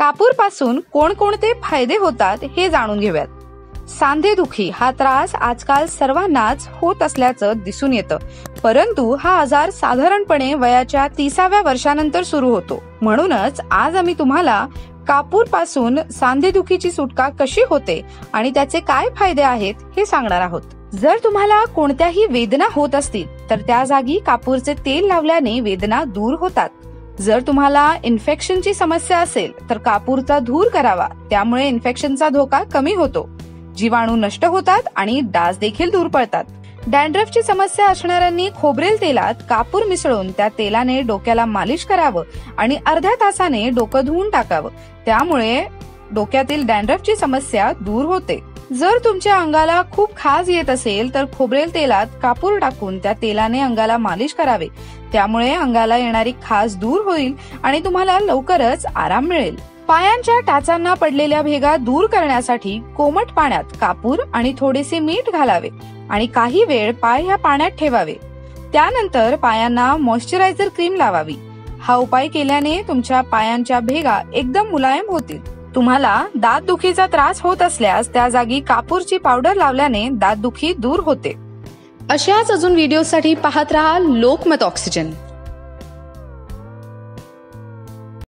कापूरपासून कोणकोणते फायदे होतात हे जाणून घेऊयात. सांधेदुखी हा त्रास आजकाल सर्वांनाच होत असल्याचं दिसून येतं. परंतु हा आजार साधारणपणे वयाच्या तिसाव्या वर्षानंतर सुरू होतो. म्हणूनच आज आम्ही तुम्हाला कापूरपासून सांधेदुखीची सुटका कशी होते आणि त्याचे काय फायदे आहेत हे सांगणार आहोत. जर तुम्हाला कोणत्याही वेदना होत असतील तर त्या जागी कापूरचे तेल लावल्याने वेदना दूर होतात. जर तुम्हाला इन्फेक्शनची समस्या असेल तर कापूरचा धूर करावा. त्यामुळे इन्फेक्शनचा धोका कमी होतो. जीवाणू नष्ट होतात आणि डास देखील दूर पडतात. डॅन्ड्रफची समस्या असणाऱ्यांनी खोबरेल तेलात कापूर मिसळून त्या तेलाने डोक्याला मालिश करावं आणि अर्ध्या तासाने डोकं धुवून टाकावं. त्यामुळे डोक्यातील डॅन्ड्रफची समस्या दूर होते. जर तुमच्या अंगाला खूप खाज येत असेल तर खोबरेल तेलात कापूर टाकून त्या तेलाने अंगाला मालिश करावे. त्यामुळे अंगाला येणारी खाज दूर होईल आणि तुम्हाला लवकरच आराम मिळेल. पायांच्या टाचांना पडलेल्या भेगा दूर करण्यासाठी कोमट पाण्यात कापूर आणि थोडेसे मीठ घालावे आणि काही वेळ पाय ह्या पाण्यात ठेवावे. त्यानंतर पायांना मॉइश्चरायझर क्रीम लावावी. हा उपाय केल्याने तुमच्या पायांच्या भेगा एकदम मुलायम होतील. तुम्हाला दात दुखीचा त्रास होत असल्यास त्या जागी कापूरची पावडर लावल्याने दात दुखी दूर होते. अशाच अजून व्हिडिओसाठी पाहत रहा लोकमत ऑक्सिजन.